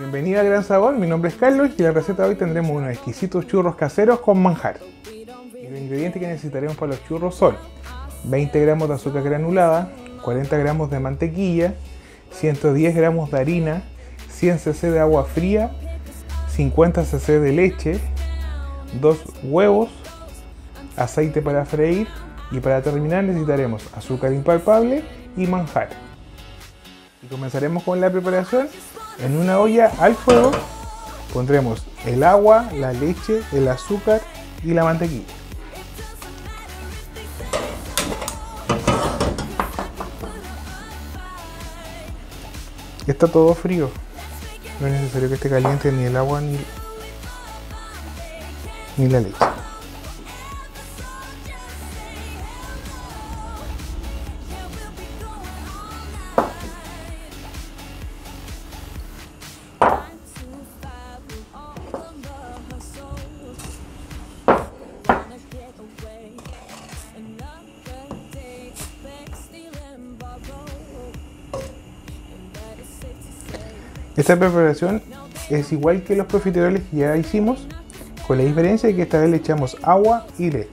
Bienvenida a Gran Sabor, mi nombre es Carlos y la receta de hoy tendremos unos exquisitos churros caseros con manjar. Los ingredientes que necesitaremos para los churros son 20 gramos de azúcar granulada, 40 gramos de mantequilla, 110 gramos de harina, 100 cc de agua fría, 50 cc de leche, 2 huevos, aceite para freír y para terminar necesitaremos azúcar impalpable y manjar. Comenzaremos con la preparación. En una olla al fuego pondremos el agua, la leche, el azúcar y la mantequilla. Está todo frío. No es necesario que esté caliente ni el agua ni, ni la leche. Esta preparación es igual que los profiteroles que ya hicimos, con la diferencia de que esta vez le echamos agua y leche.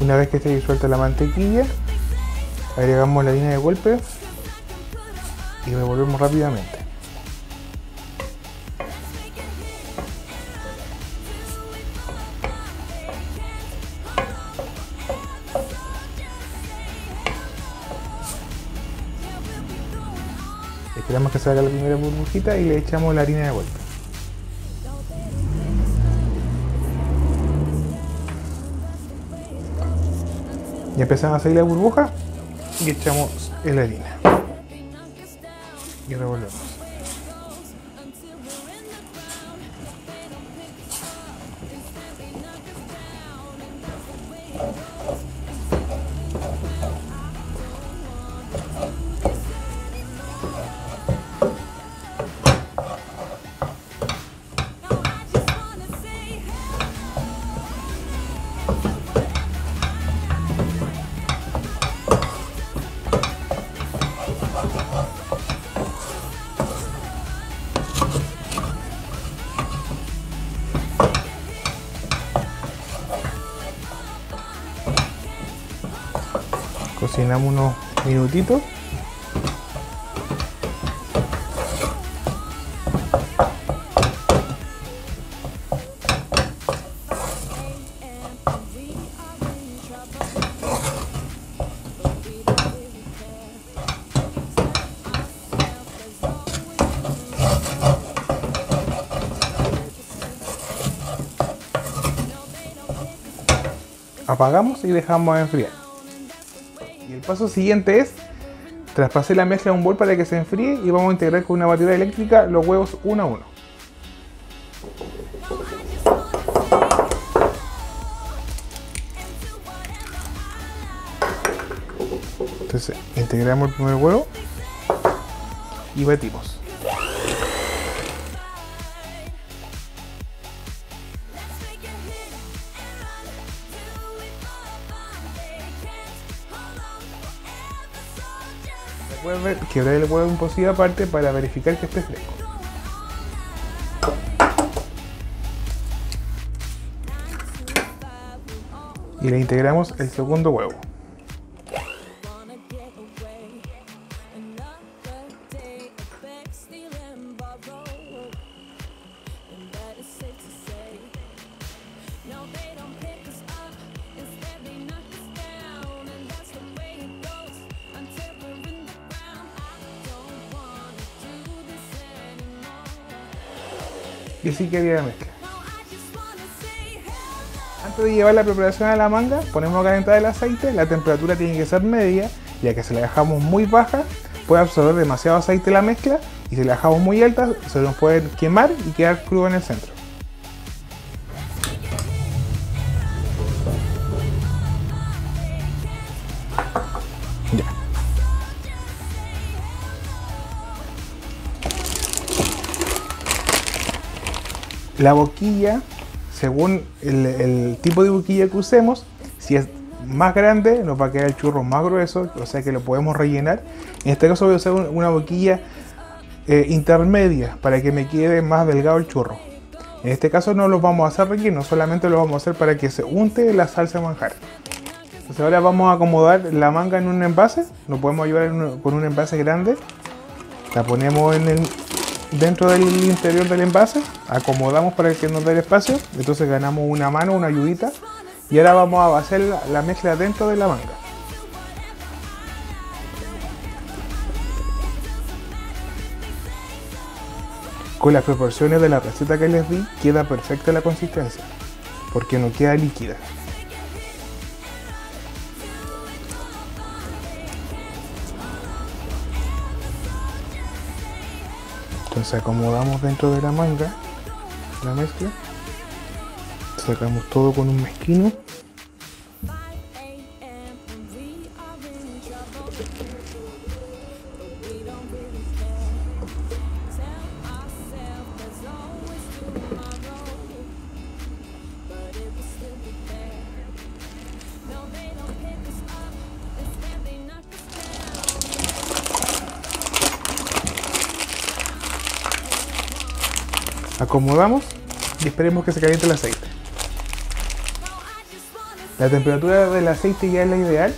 Una vez que esté disuelta la mantequilla, agregamos la harina de golpe y revolvemos rápidamente. Salga la primera burbujita y le echamos la harina de vuelta. Ya empezamos a salir la burbuja y echamos la harina. Y revolvemos. Cocinamos unos minutitos. Apagamos y dejamos enfriar paso siguiente es traspasar la mezcla a un bol para que se enfríe y vamos a integrar con una batidora eléctrica los huevos uno a uno. Entonces integramos el primer huevo y batimos. Quebrar el huevo en posible aparte para verificar que esté fresco. Y le integramos el segundo huevo. Y así quedaría la mezcla. Antes de llevar la preparación a la manga, ponemos a calentar el aceite, la temperatura tiene que ser media, ya que si la dejamos muy baja puede absorber demasiado aceite la mezcla y si la dejamos muy alta se nos puede quemar y quedar crudo en el centro. La boquilla, según el, tipo de boquilla que usemos, si es más grande, nos va a quedar el churro más grueso, o sea que lo podemos rellenar. En este caso voy a usar una boquilla eh, intermedia para que me quede más delgado el churro. En este caso no lo vamos a hacer relleno, solamente lo vamos a hacer para que se unte la salsa manjar. Entonces ahora vamos a acomodar la manga en un envase, nos podemos ayudar con un envase grande. La ponemos en el, dentro del interior del envase, acomodamos para que nos dé el espacio, entonces ganamos una mano, una ayudita. Y ahora vamos a hacer la mezcla dentro de la manga. Con las proporciones de la receta que les di queda perfecta la consistencia, porque no queda líquida. Entonces acomodamos dentro de la manga la mezcla, sacamos todo con un mezquino acomodamos y esperemos que se caliente el aceite. La temperatura del aceite ya es la ideal.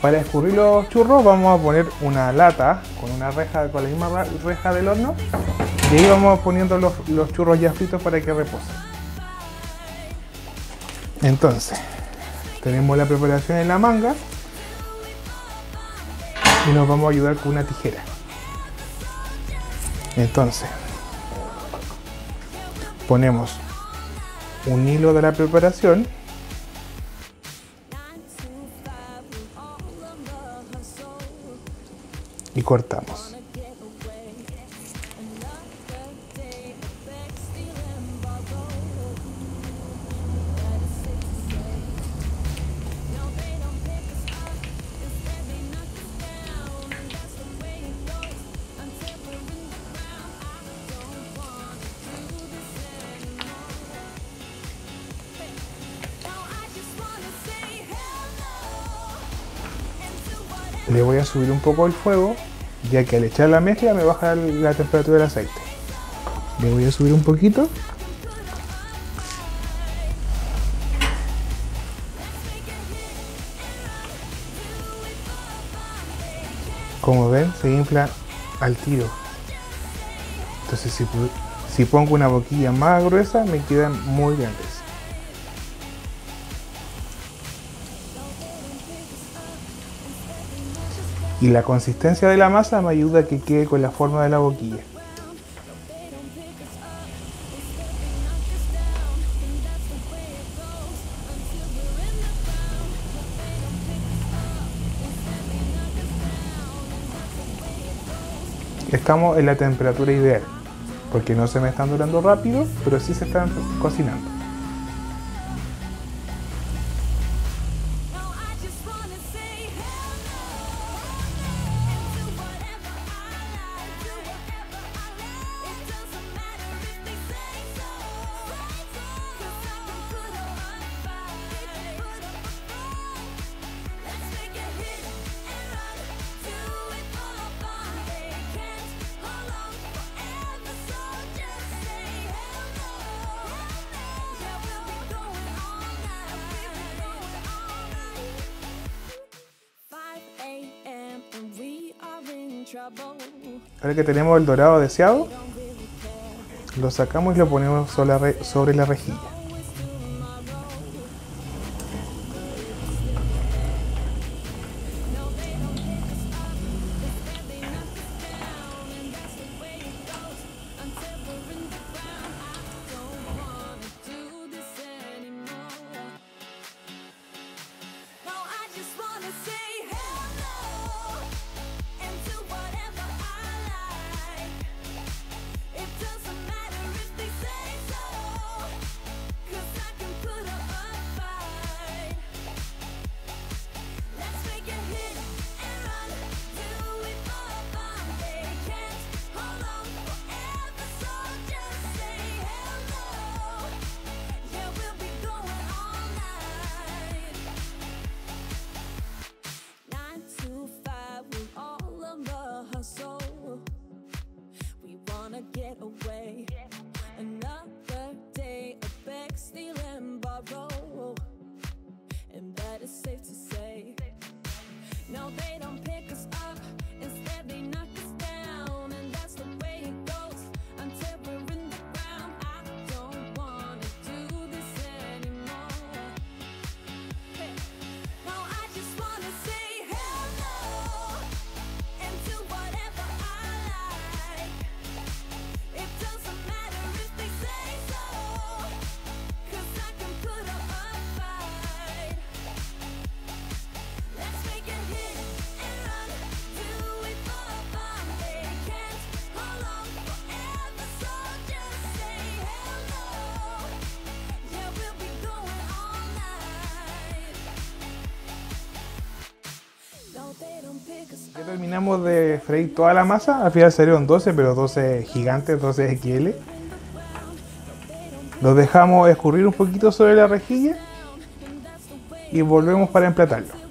Para escurrir los churros vamos a poner una lata con una reja, con la misma reja del horno y ahí vamos poniendo los, los churros ya fritos para que reposen. Entonces, tenemos la preparación en la manga y nos vamos a ayudar con una tijera. Entonces, ponemos un hilo de la preparación y cortamos. Le voy a subir un poco el fuego ya que al echar la mezcla me baja la temperatura del aceite. Le voy a subir un poquito. Como ven se infla al tiro. Entonces si, si pongo una boquilla más gruesa me quedan muy grandes y la consistencia de la masa me ayuda a que quede con la forma de la boquilla. Estamos en la temperatura ideal, porque no se me están durando rápido, pero sí se están cocinando. Ahora que tenemos el dorado deseado, lo sacamos y lo ponemos sobre la rejilla. Wanna get away. Terminamos de freír toda la masa. Al final salieron 12, pero 12 gigantes, 12 XL. Los dejamos escurrir un poquito sobre la rejilla y volvemos para emplatarlo.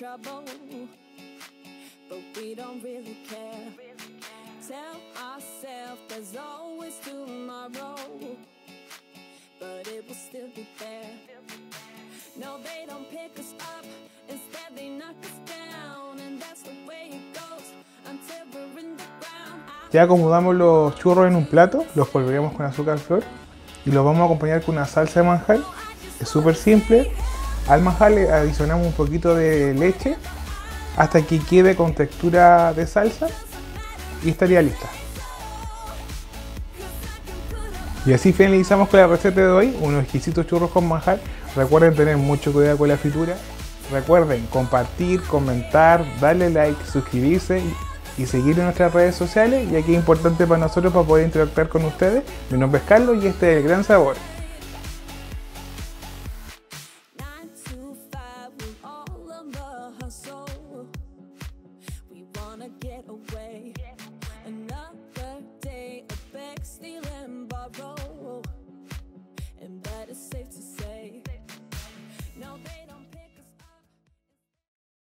Trouble, but we don't really care. Tell ourselves there's always tomorrow but it will still be there. No, they don't pick us up, instead they knock us down, and that's the way it goes until we're in the ground. Ya acomodamos los churros en un plato, los polvoreamos con azúcar flor y los vamos a acompañar con una salsa de manjar. Es súper simple. Al manjar le adicionamos un poquito de leche hasta que quede con textura de salsa y estaría lista. Y así finalizamos con la receta de hoy, unos exquisitos churros con manjar. Recuerden tener mucho cuidado con la fritura. Recuerden compartir, comentar, darle like, suscribirse y- seguir en nuestras redes sociales, ya que es importante para nosotros para poder interactuar con ustedes. Mi nombre es Carlos y este es el Gran Sabor.